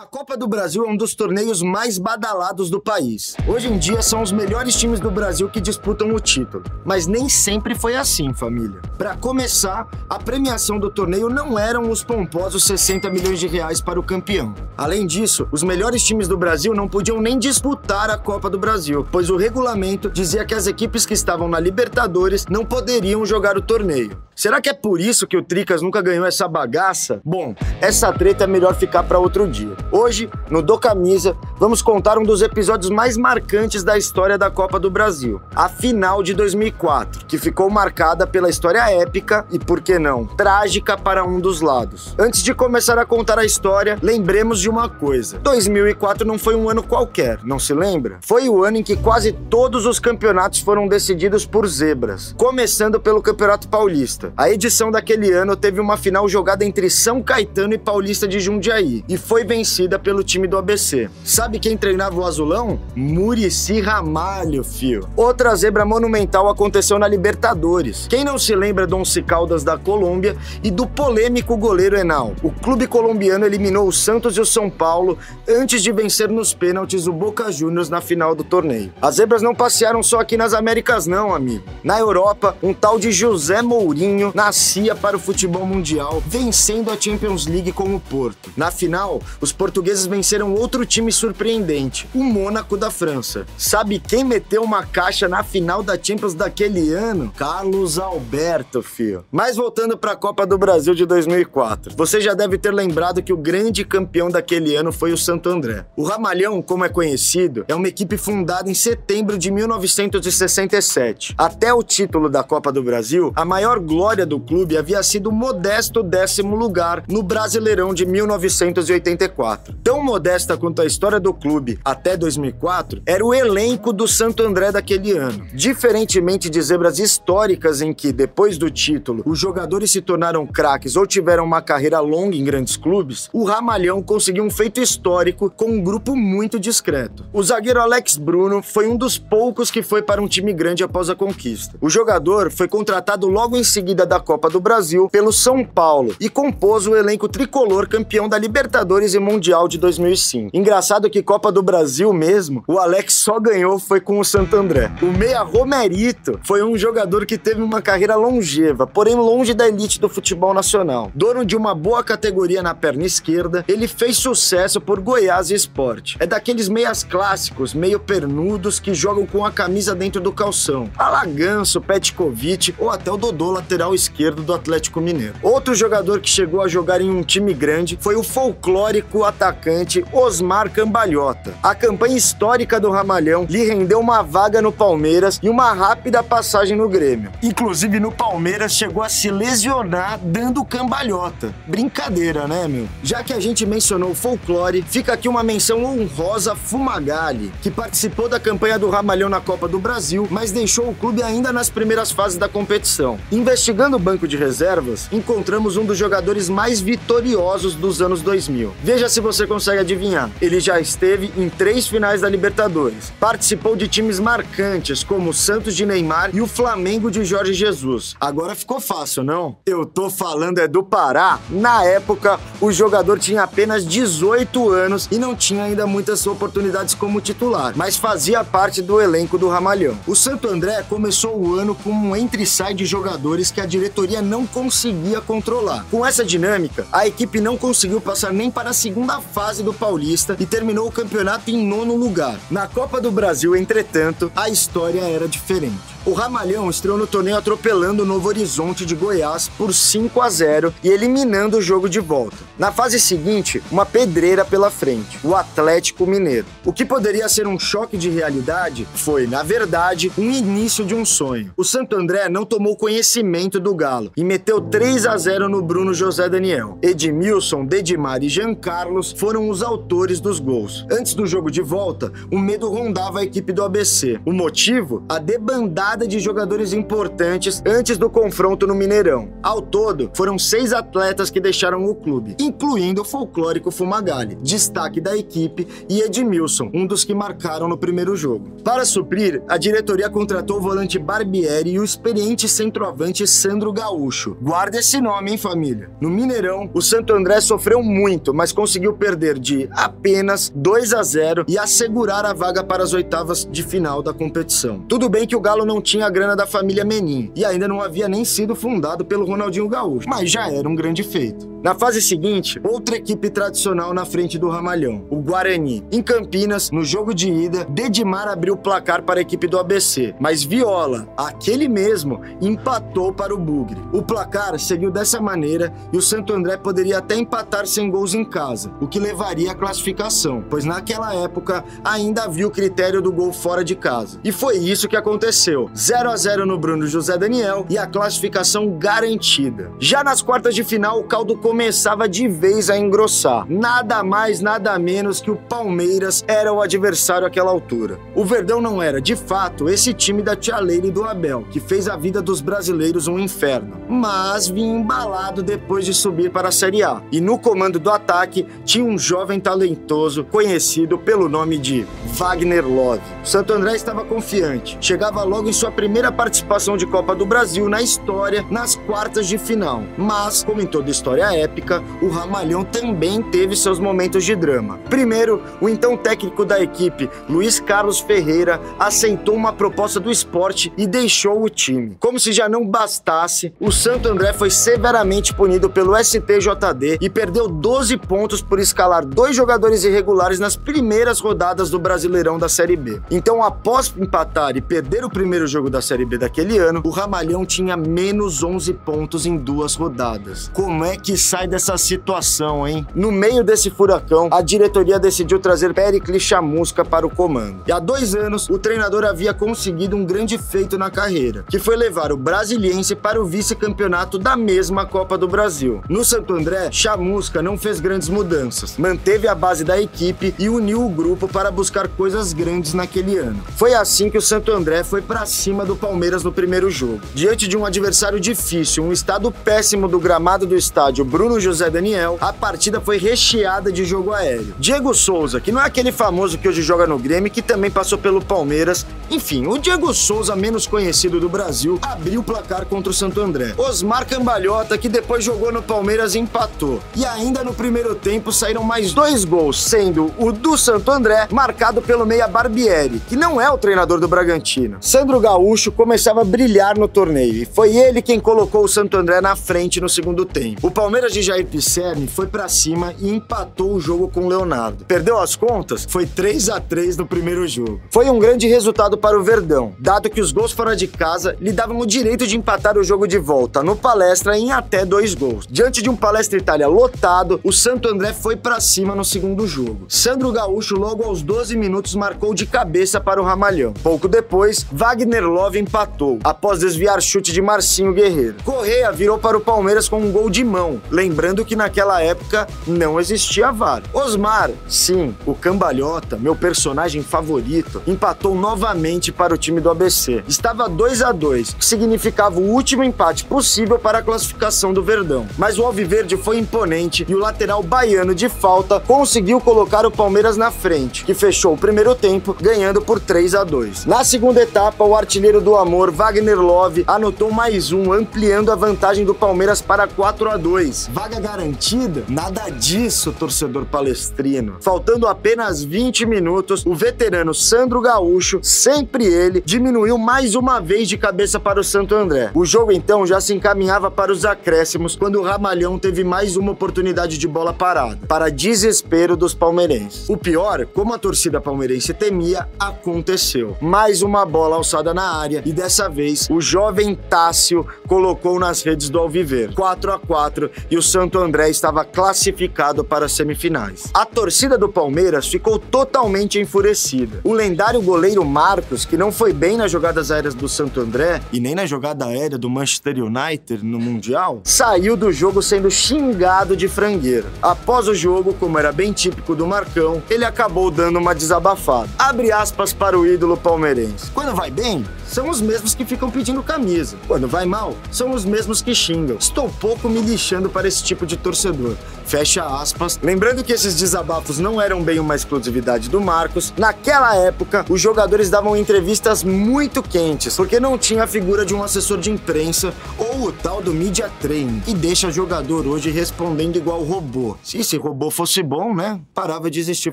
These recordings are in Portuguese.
A Copa do Brasil é um dos torneios mais badalados do país. Hoje em dia são os melhores times do Brasil que disputam o título. Mas nem sempre foi assim, família. Para começar, a premiação do torneio não eram os pomposos 60 milhões de reais para o campeão. Além disso, os melhores times do Brasil não podiam nem disputar a Copa do Brasil, pois o regulamento dizia que as equipes que estavam na Libertadores não poderiam jogar o torneio. Será que é por isso que o Tricas nunca ganhou essa bagaça? Bom, essa treta é melhor ficar para outro dia. Hoje, no Do Camisa, vamos contar um dos episódios mais marcantes da história da Copa do Brasil, a final de 2004, que ficou marcada pela história épica e, por que não, trágica para um dos lados. Antes de começar a contar a história, lembremos de uma coisa: 2004 não foi um ano qualquer, não se lembra? Foi o ano em que quase todos os campeonatos foram decididos por zebras, começando pelo Campeonato Paulista. A edição daquele ano teve uma final jogada entre São Caetano e Paulista de Jundiaí e foi vencida pelo time do ABC. Sabe quem treinava o azulão? Murici Ramalho, fio. Outra zebra monumental aconteceu na Libertadores. Quem não se lembra do Once Caldas da Colômbia e do polêmico goleiro Enal? O clube colombiano eliminou o Santos e o São Paulo antes de vencer nos pênaltis o Boca Juniors na final do torneio. As zebras não passearam só aqui nas Américas não, amigo. Na Europa, um tal de José Mourinho nascia para o futebol mundial, vencendo a Champions League com o Porto. Na final, os portugueses venceram outro time surpreendente, o Mônaco da França. Sabe quem meteu uma caixa na final da Champions daquele ano? Carlos Alberto, fio. Mas voltando para a Copa do Brasil de 2004. Você já deve ter lembrado que o grande campeão daquele ano foi o Santo André. O Ramalhão, como é conhecido, é uma equipe fundada em setembro de 1967. Até o título da Copa do Brasil, a maior glória do clube havia sido o modesto décimo lugar no Brasileirão de 1984. 2004. Tão modesta quanto a história do clube até 2004 era o elenco do Santo André daquele ano. Diferentemente de zebras históricas em que, depois do título, os jogadores se tornaram craques ou tiveram uma carreira longa em grandes clubes, o Ramalhão conseguiu um feito histórico com um grupo muito discreto. O zagueiro Alex Bruno foi um dos poucos que foi para um time grande após a conquista. O jogador foi contratado logo em seguida da Copa do Brasil pelo São Paulo e compôs o elenco tricolor campeão da Libertadores e Mundial Mundial de 2005. Engraçado que Copa do Brasil mesmo, o Alex só ganhou foi com o Santo André. O meia Romerito foi um jogador que teve uma carreira longeva, porém longe da elite do futebol nacional. Dono de uma boa categoria na perna esquerda, ele fez sucesso por Goiás Esporte. É daqueles meias clássicos, meio pernudos que jogam com a camisa dentro do calção. Alaganço, Petkovic ou até o Dodô, lateral esquerdo do Atlético Mineiro. Outro jogador que chegou a jogar em um time grande foi o folclórico atacante Osmar Cambalhota. A campanha histórica do Ramalhão lhe rendeu uma vaga no Palmeiras e uma rápida passagem no Grêmio. Inclusive no Palmeiras chegou a se lesionar dando cambalhota. Brincadeira, né, meu? Já que a gente mencionou folclore, fica aqui uma menção honrosa Fumagalli, que participou da campanha do Ramalhão na Copa do Brasil, mas deixou o clube ainda nas primeiras fases da competição. Investigando o banco de reservas, encontramos um dos jogadores mais vitoriosos dos anos 2000. Veja se você consegue adivinhar. Ele já esteve em três finais da Libertadores. Participou de times marcantes como o Santos de Neymar e o Flamengo de Jorge Jesus. Agora ficou fácil, não? Eu tô falando é do Pará. Na época, o jogador tinha apenas 18 anos e não tinha ainda muitas oportunidades como titular, mas fazia parte do elenco do Ramalhão. O Santo André começou o ano com um entre-sai de jogadores que a diretoria não conseguia controlar. Com essa dinâmica, a equipe não conseguiu passar nem para a segunda fase do Paulista e terminou o campeonato em nono lugar. Na Copa do Brasil, entretanto, a história era diferente. O Ramalhão estreou no torneio atropelando o Novo Horizonte de Goiás por 5 a 0 e eliminando o jogo de volta. Na fase seguinte, uma pedreira pela frente, o Atlético Mineiro. O que poderia ser um choque de realidade foi, na verdade, um início de um sonho. O Santo André não tomou conhecimento do Galo e meteu 3 a 0 no Bruno José Daniel. Edmilson, Dedimar e Jean Carlos foram os autores dos gols. Antes do jogo de volta, o medo rondava a equipe do ABC. O motivo? A debandada de jogadores importantes antes do confronto no Mineirão. Ao todo, foram seis atletas que deixaram o clube, incluindo o folclórico Fumagalli, destaque da equipe, e Edmilson, um dos que marcaram no primeiro jogo. Para suprir, a diretoria contratou o volante Barbieri e o experiente centroavante Sandro Gaúcho. Guarda esse nome, hein, família? No Mineirão, o Santo André sofreu muito, mas conseguiu perder de apenas 2 a 0 e assegurar a vaga para as oitavas de final da competição. Tudo bem que o Galo não tinha a grana da família Menin e ainda não havia nem sido fundado pelo Ronaldinho Gaúcho, mas já era um grande feito. Na fase seguinte, outra equipe tradicional na frente do Ramalhão, o Guarani. Em Campinas, no jogo de ida, Dedimar abriu o placar para a equipe do ABC, mas Viola, aquele mesmo, empatou para o Bugre. O placar seguiu dessa maneira e o Santo André poderia até empatar sem gols em casa, o que levaria à classificação, pois naquela época ainda havia o critério do gol fora de casa. E foi isso que aconteceu. 0 a 0 no Bruno José Daniel e a classificação garantida. Já nas quartas de final, o caldo começava de vez a engrossar. Nada mais, nada menos que o Palmeiras era o adversário àquela altura. O Verdão não era, de fato, esse time da Tia Leila e do Abel, que fez a vida dos brasileiros um inferno, mas vinha embalado depois de subir para a Série A. E no comando do ataque tinha um jovem talentoso conhecido pelo nome de Wagner Love. Santo André estava confiante, chegava logo em sua primeira participação de Copa do Brasil na história nas quartas de final. Mas, como em toda história épica, o Ramalhão também teve seus momentos de drama. Primeiro, o então técnico da equipe, Luiz Carlos Ferreira, aceitou uma proposta do esporte e deixou o time. Como se já não bastasse, o Santo André foi severamente punido pelo STJD e perdeu 12 pontos por escalar dois jogadores irregulares nas primeiras rodadas do Brasileirão da Série B. Então, após empatar e perder o primeiro jogo da Série B daquele ano, o Ramalhão tinha menos 11 pontos em duas rodadas. Como é que sai dessa situação, hein? No meio desse furacão, a diretoria decidiu trazer Pericles Chamusca para o comando. E há dois anos, o treinador havia conseguido um grande feito na carreira, que foi levar o Brasiliense para o vice-campeonato da mesma Copa do Brasil. No Santo André, Chamusca não fez grandes mudanças, manteve a base da equipe e uniu o grupo para buscar coisas grandes naquele ano. Foi assim que o Santo André foi para cima do Palmeiras no primeiro jogo. Diante de um adversário difícil, um estado péssimo do gramado do estádio Bruno José Daniel, a partida foi recheada de jogo aéreo. Diego Souza, que não é aquele famoso que hoje joga no Grêmio, que também passou pelo Palmeiras. Enfim, o Diego Souza, menos conhecido do Brasil, abriu o placar contra o Santo André. Osmar Cambalhota, que depois jogou no Palmeiras, empatou. E ainda no primeiro tempo saíram mais dois gols, sendo o do Santo André, marcado pelo meia Barbieri, que não é o treinador do Bragantino. Sandro Gaúcho começava a brilhar no torneio e foi ele quem colocou o Santo André na frente no segundo tempo. O Palmeiras de Jair Pisserni foi para cima e empatou o jogo com o Leonardo. Perdeu as contas? Foi 3 a 3 no primeiro jogo. Foi um grande resultado para o Verdão, dado que os gols fora de casa lhe davam o direito de empatar o jogo de volta no Palestra em até dois gols. Diante de um Palestra Itália lotado, o Santo André foi para cima no segundo jogo. Sandro Gaúcho, logo aos 12 minutos, marcou de cabeça para o Ramalhão. Pouco depois, Wagner Love empatou, após desviar chute de Marcinho Guerreiro. Correia virou para o Palmeiras com um gol de mão, lembrando que naquela época não existia VAR. Osmar, sim, o cambalhota, meu personagem favorito, empatou novamente para o time do ABC. Estava 2 a 2, que significava o último empate possível para a classificação do Verdão. Mas o Alviverde foi imponente e o lateral baiano de falta conseguiu colocar o Palmeiras na frente, que fechou o primeiro tempo ganhando por 3 a 2. Na segunda etapa, o artilheiro do amor, Wagner Love, anotou mais um, ampliando a vantagem do Palmeiras para 4 a 2. Vaga garantida? Nada disso, torcedor palestrino. Faltando apenas 20 minutos, o veterano Sandro Gaúcho, sempre ele, diminuiu mais uma vez de cabeça para o Santo André. O jogo então já se encaminhava para os acréscimos quando o Ramalhão teve mais uma oportunidade de bola parada, para desespero dos palmeirenses. O pior, como a torcida palmeirense temia, aconteceu. Mais uma bola alçada na área e dessa vez o jovem Tássio colocou nas redes do Alviver. 4 a 4 e o Santo André estava classificado para as semifinais. A torcida do Palmeiras ficou totalmente enfurecida. O lendário goleiro Marcos, que não foi bem nas jogadas aéreas do Santo André e nem na jogada aérea do Manchester United no Mundial, saiu do jogo sendo xingado de frangueira. Após o jogo, como era bem típico do Marcão, ele acabou dando uma desabafada. Abre aspas para o ídolo palmeirense. Quando vai bem, são os mesmos que ficam pedindo camisa. Quando vai mal, são os mesmos que xingam. Estou pouco me lixando para esse tipo de torcedor. Fecha aspas. Lembrando que esses desabafos não eram bem uma exclusividade do Marcos. Naquela época, os jogadores davam entrevistas muito quentes, porque não tinha a figura de um assessor de imprensa ou o tal do media training, que deixa jogador hoje respondendo igual robô. Se esse robô fosse bom, né? Parava de existir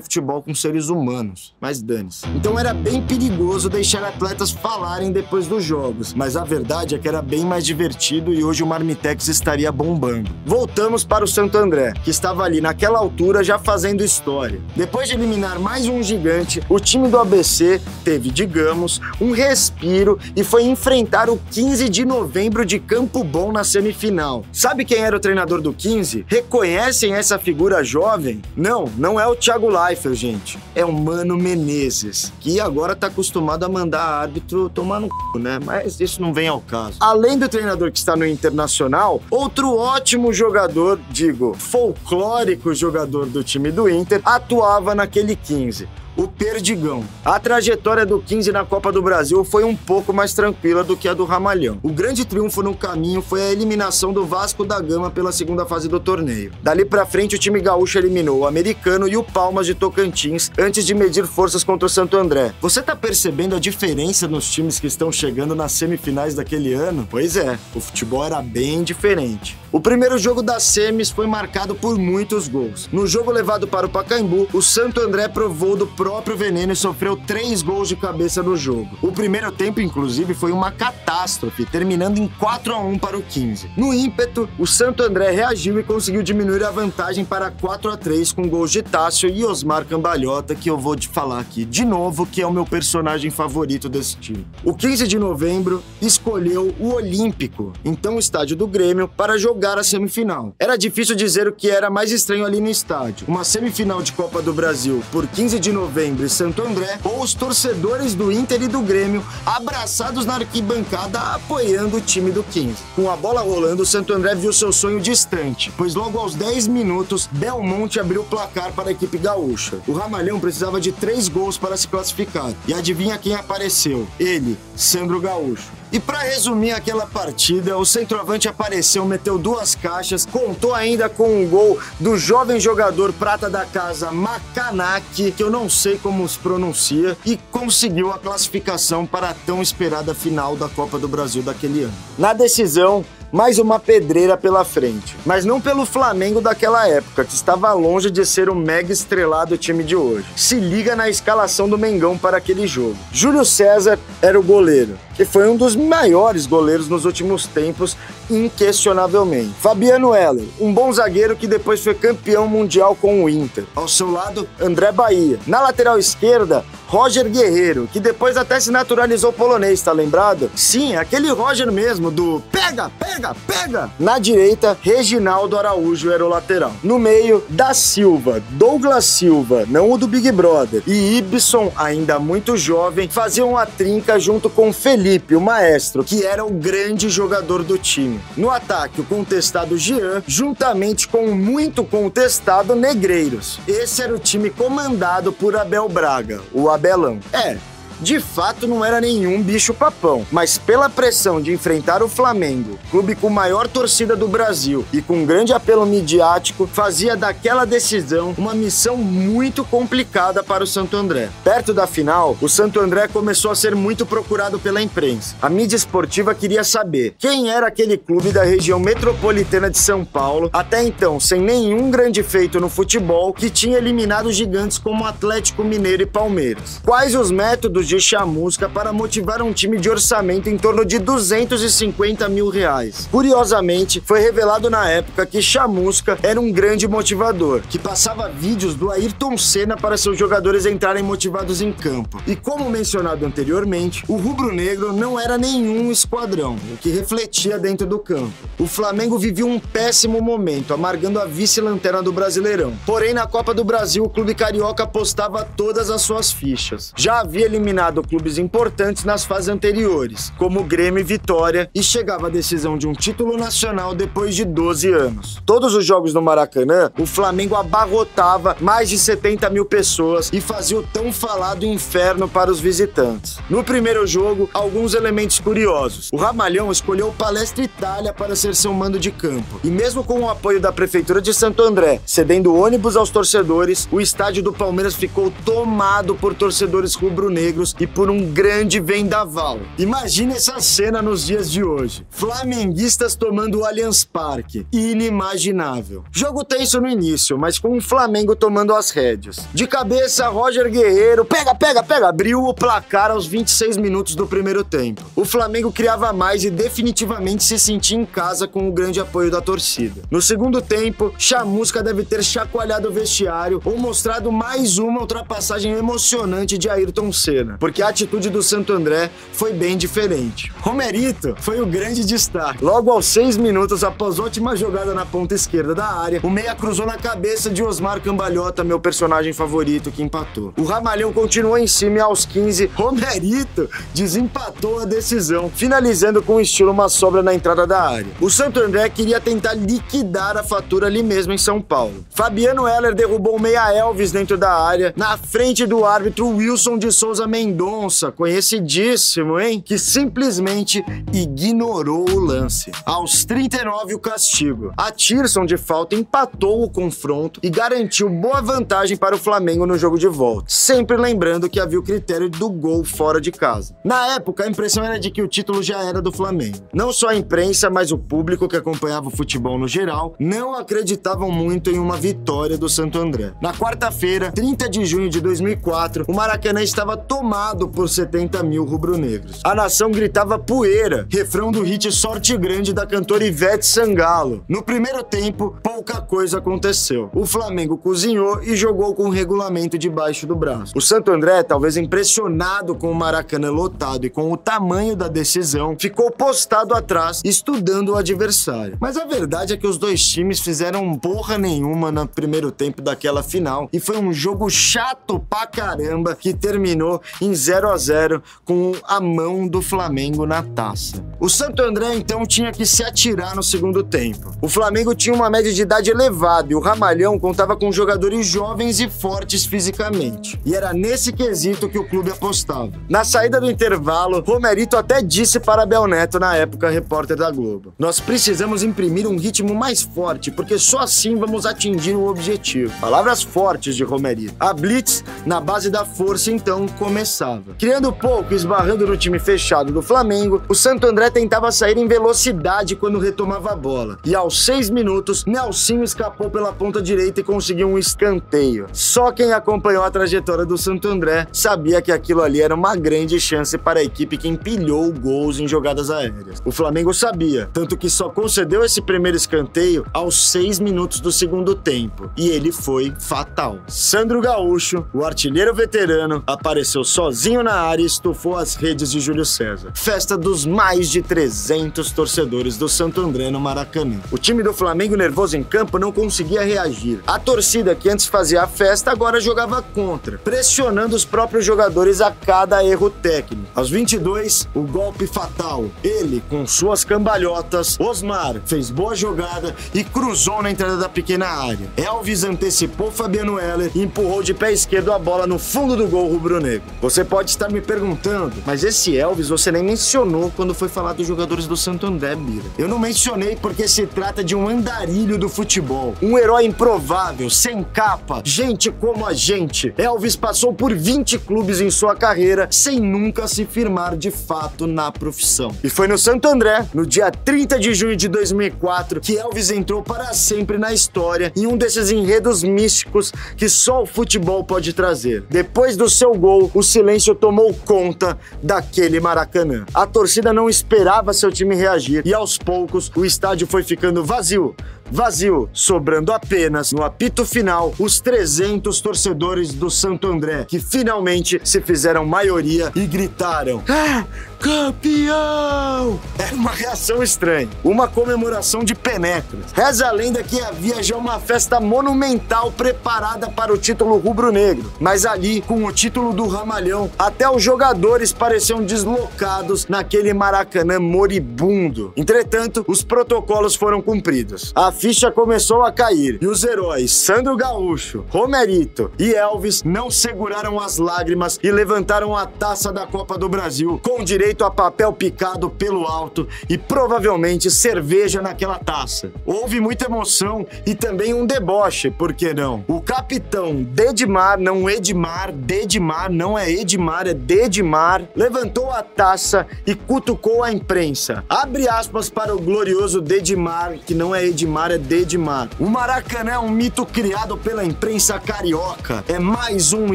futebol com seres humanos. Mas dane-se. Então era bem perigoso deixar atletas falarem depois dos jogos, mas a verdade é que era bem mais divertido e hoje o Marmitex estaria bombando. Voltamos para o Santo André, que estava ali naquela altura já fazendo história. Depois de eliminar mais um gigante, o time do ABC teve, digamos, um respiro e foi enfrentar o 15 de novembro de Campo Bom na semifinal. Sabe quem era o treinador do 15? Reconhecem essa figura jovem? Não, não é o Thiago Leifert, gente. É o Mano Menezes, que agora tá acostumado a mandar árbitro tomar no né? Mas isso não vem ao caso. Além do treinador que está no Internacional, outro ótimo jogador, digo, folclórico jogador do time do Inter, atuava naquele 15 o Perdigão. A trajetória do 15 na Copa do Brasil foi um pouco mais tranquila do que a do Ramalhão. O grande triunfo no caminho foi a eliminação do Vasco da Gama pela segunda fase do torneio. Dali para frente, o time gaúcho eliminou o Americano e o Palmas de Tocantins antes de medir forças contra o Santo André. Você tá percebendo a diferença nos times que estão chegando nas semifinais daquele ano? Pois é, o futebol era bem diferente. O primeiro jogo das semis foi marcado por muitos gols. No jogo levado para o Pacaembu, o Santo André provou do próprio veneno e sofreu três gols de cabeça no jogo. O primeiro tempo, inclusive, foi uma catástrofe, terminando em 4 a 1 para o 15. No ímpeto, o Santo André reagiu e conseguiu diminuir a vantagem para 4 a 3 com gols de Tássio e Osmar Cambalhota, que eu vou te falar aqui de novo, que é o meu personagem favorito desse time. O 15 de novembro escolheu o Olímpico, então o estádio do Grêmio, para jogar a semifinal. Era difícil dizer o que era mais estranho ali no estádio. Uma semifinal de Copa do Brasil por 15 de novembro novembro e Santo André, ou os torcedores do Inter e do Grêmio abraçados na arquibancada apoiando o time do 15. Com a bola rolando, Santo André viu seu sonho distante, pois logo aos 10 minutos, Belmonte abriu o placar para a equipe gaúcha. O Ramalhão precisava de três gols para se classificar. E adivinha quem apareceu? Ele, Sandro Gaúcho. E para resumir aquela partida, o centroavante apareceu, meteu duas caixas, contou ainda com um gol do jovem jogador prata da casa Makanaki, que eu não sei como se pronuncia, e conseguiu a classificação para a tão esperada final da Copa do Brasil daquele ano. Na decisão, mais uma pedreira pela frente. Mas não pelo Flamengo daquela época, que estava longe de ser o mega estrelado time de hoje. Se liga na escalação do Mengão para aquele jogo. Júlio César era o goleiro, que foi um dos maiores goleiros nos últimos tempos, inquestionavelmente. Fabiano Heller, um bom zagueiro que depois foi campeão mundial com o Inter. Ao seu lado, André Bahia. Na lateral esquerda, Roger Guerreiro, que depois até se naturalizou polonês, tá lembrado? Sim, aquele Roger mesmo, do pega, pega, pega! Na direita, Reginaldo Araújo era o lateral. No meio, da Silva, Douglas Silva, não o do Big Brother, e Ibson, ainda muito jovem, faziam a trinca junto com Felipe, o maestro, que era o grande jogador do time. No ataque, o contestado Jean, juntamente com o muito contestado Negreiros. Esse era o time comandado por Abel Braga, o Abelão. É, de fato não era nenhum bicho papão, mas pela pressão de enfrentar o Flamengo, clube com maior torcida do Brasil e com grande apelo midiático, fazia daquela decisão uma missão muito complicada para o Santo André. Perto da final, o Santo André começou a ser muito procurado pela imprensa. A mídia esportiva queria saber quem era aquele clube da região metropolitana de São Paulo, até então sem nenhum grande feito no futebol, que tinha eliminado gigantes como Atlético Mineiro e Palmeiras. Quais os métodos de chamusca para motivar um time de orçamento em torno de 250 mil reais. Curiosamente, foi revelado na época que chamusca era um grande motivador, que passava vídeos do Ayrton Senna para seus jogadores entrarem motivados em campo. E como mencionado anteriormente, o rubro-negro não era nenhum esquadrão, o que refletia dentro do campo. O Flamengo vivia um péssimo momento, amargando a vice-lanterna do Brasileirão. Porém, na Copa do Brasil, o clube carioca apostava todas as suas fichas. Já havia eliminado clubes importantes nas fases anteriores, como Grêmio e Vitória, e chegava à decisão de um título nacional depois de 12 anos. Todos os jogos no Maracanã, o Flamengo abarrotava mais de 70 mil pessoas e fazia o tão falado inferno para os visitantes. No primeiro jogo, alguns elementos curiosos. O Ramalhão escolheu o Palestra Itália para ser seu mando de campo, e mesmo com o apoio da Prefeitura de Santo André, cedendo ônibus aos torcedores, o estádio do Palmeiras ficou tomado por torcedores rubro-negros e por um grande vendaval. Imagine essa cena nos dias de hoje. Flamenguistas tomando o Allianz Parque. Inimaginável. Jogo tenso no início, mas com o Flamengo tomando as rédeas. De cabeça, Roger Guerreiro, pega, pega, pega, abriu o placar aos 26 minutos do primeiro tempo. O Flamengo criava mais e definitivamente se sentia em casa com o grande apoio da torcida. No segundo tempo, Chamusca deve ter chacoalhado o vestiário ou mostrado mais uma ultrapassagem emocionante de Ayrton Senna, porque a atitude do Santo André foi bem diferente. Romerito foi o grande destaque. Logo aos seis minutos, após ótima jogada na ponta esquerda da área, o meia cruzou na cabeça de Osmar Cambalhota, meu personagem favorito, que empatou. O Ramalhão continuou em cima e aos 15, Romerito desempatou a decisão, finalizando com estilo uma sobra na entrada da área. O Santo André queria tentar liquidar a fatura ali mesmo em São Paulo. Fabiano Heller derrubou o meia Elvis dentro da área, na frente do árbitro Wilson de Souza Mendonça, conhecidíssimo, hein? Que simplesmente ignorou o lance. Aos 39, o castigo. A Tirson de falta empatou o confronto e garantiu boa vantagem para o Flamengo no jogo de volta. Sempre lembrando que havia o critério do gol fora de casa. Na época, a impressão era de que o título já era do Flamengo. Não só a imprensa, mas o público que acompanhava o futebol no geral não acreditavam muito em uma vitória do Santo André. Na quarta-feira, 30 de junho de 2004, o Maracanã estava tomado por 70 mil rubro-negros. A nação gritava poeira, refrão do hit Sorte Grande da cantora Ivete Sangalo. No primeiro tempo, pouca coisa aconteceu. O Flamengo cozinhou e jogou com o regulamento debaixo do braço. O Santo André, talvez impressionado com o Maracanã lotado e com o tamanho da decisão, ficou postado atrás, estudando o adversário. Mas a verdade é que os dois times fizeram porra nenhuma no primeiro tempo daquela final e foi um jogo chato pra caramba que terminou em 0 a 0 com a mão do Flamengo na taça. O Santo André então tinha que se atirar no segundo tempo. O Flamengo tinha uma média de idade elevada e o Ramalhão contava com jogadores jovens e fortes fisicamente. E era nesse quesito que o clube apostava. Na saída do intervalo, Romerito até disse para Abel Neto, na época repórter da Globo: Nós precisamos imprimir um ritmo mais forte, porque só assim vamos atingir o objetivo. Palavras fortes de Romerito. A Blitz, na base da força, então começava. Criando pouco esbarrando no time fechado do Flamengo, o Santo André tentava sair em velocidade quando retomava a bola. E aos seis minutos, Nelsinho escapou pela ponta direita e conseguiu um escanteio. Só quem acompanhou a trajetória do Santo André sabia que aquilo ali era uma grande chance para a equipe que empilhou gols em jogadas aéreas. O Flamengo sabia, tanto que só concedeu esse primeiro escanteio aos seis minutos do segundo tempo. E ele foi fatal. Sandro Gaúcho, o artilheiro veterano, apareceu sozinho na área estufou as redes de Júlio César. Festa dos mais de 300 torcedores do Santo André no Maracanã. O time do Flamengo nervoso em campo não conseguia reagir. A torcida que antes fazia a festa agora jogava contra, pressionando os próprios jogadores a cada erro técnico. Aos 22, o golpe fatal. Ele, com suas cambalhotas, Osmar fez boa jogada e cruzou na entrada da pequena área. Elvis antecipou Fabiano Heller e empurrou de pé esquerdo a bola no fundo do gol rubro-negro. Você pode estar me perguntando, mas esse Elvis você nem mencionou quando foi falar dos jogadores do Santo André, Bira. Eu não mencionei porque se trata de um andarilho do futebol, um herói improvável, sem capa, gente como a gente. Elvis passou por 20 clubes em sua carreira sem nunca se firmar de fato na profissão. E foi no Santo André, no dia 30 de junho de 2004, que Elvis entrou para sempre na história em um desses enredos místicos que só o futebol pode trazer trazer. Depois do seu gol, o silêncio tomou conta daquele Maracanã. A torcida não esperava seu time reagir e aos poucos o estádio foi ficando vazio vazio, sobrando apenas no apito final os 300 torcedores do Santo André, que finalmente se fizeram maioria e gritaram: Ah, campeão! Era uma reação estranha, uma comemoração de penetras. Reza a lenda que havia já uma festa monumental preparada para o título rubro-negro, mas ali, com o título do Ramalhão, até os jogadores pareciam deslocados naquele Maracanã moribundo. Entretanto, os protocolos foram cumpridos. A ficha começou a cair e os heróis Sandro Gaúcho, Romerito e Elvis não seguraram as lágrimas e levantaram a taça da Copa do Brasil com direito a papel picado pelo alto e provavelmente cerveja naquela taça. Houve muita emoção e também um deboche, por que não? O capitão Dedimar, não Edmar, Dedimar, não é Edmar, é Dedimar, levantou a taça e cutucou a imprensa. Abre aspas para o glorioso Dedimar, que não é Edmar, é Dedimar. O Maracanã é um mito criado pela imprensa carioca. É mais um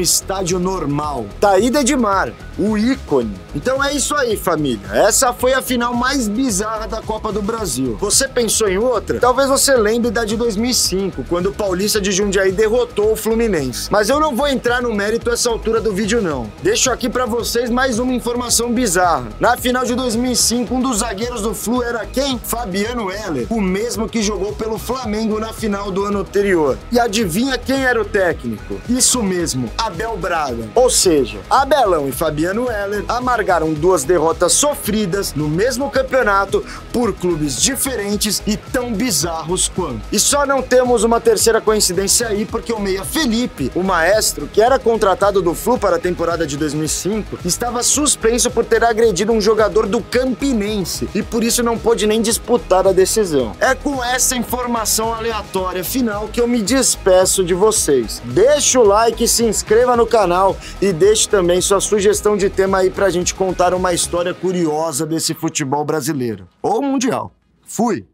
estádio normal. Tá aí Dedimar, o ícone. Então é isso aí, família. Essa foi a final mais bizarra da Copa do Brasil. Você pensou em outra? Talvez você lembre da de 2005, quando o Paulista de Jundiaí derrotou o Fluminense. Mas eu não vou entrar no mérito essa altura do vídeo não. Deixo aqui para vocês mais uma informação bizarra. Na final de 2005, um dos zagueiros do Flu era quem? Fabiano Heller, o mesmo que jogou pelo Flamengo na final do ano anterior. E adivinha quem era o técnico? Isso mesmo, Abel Braga. Ou seja, Abelão e Fabiano Heller amargaram duas derrotas sofridas no mesmo campeonato por clubes diferentes e tão bizarros quanto. E só não temos uma terceira coincidência aí porque o meia Felipe, o maestro, que era contratado do Flu para a temporada de 2005, estava suspenso por ter agredido um jogador do Campinense e por isso não pôde nem disputar a decisão. É com essa informação informação aleatória final que eu me despeço de vocês. Deixa o like, se inscreva no canal e deixe também sua sugestão de tema aí pra gente contar uma história curiosa desse futebol brasileiro ou mundial. Fui!